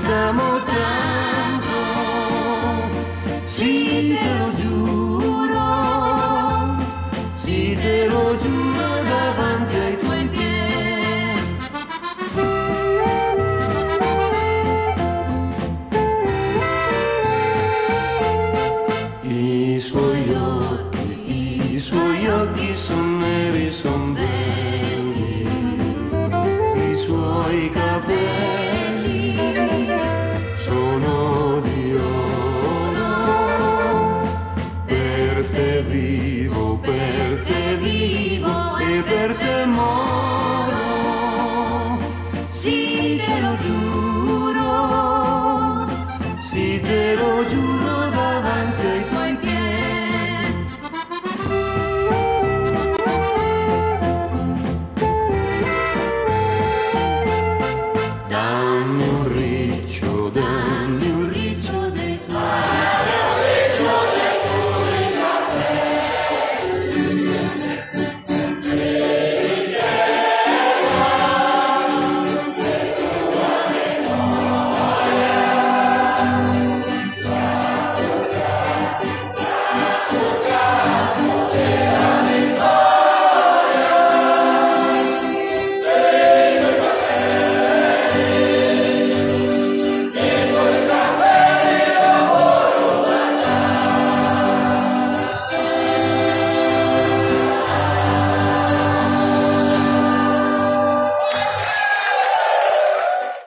t'amo tanto, sì te lo giuro, sì te lo giuro davanti ai tuoi piedi. I suoi occhi, i suoi occhi son neri, son belli, i suoi capelli.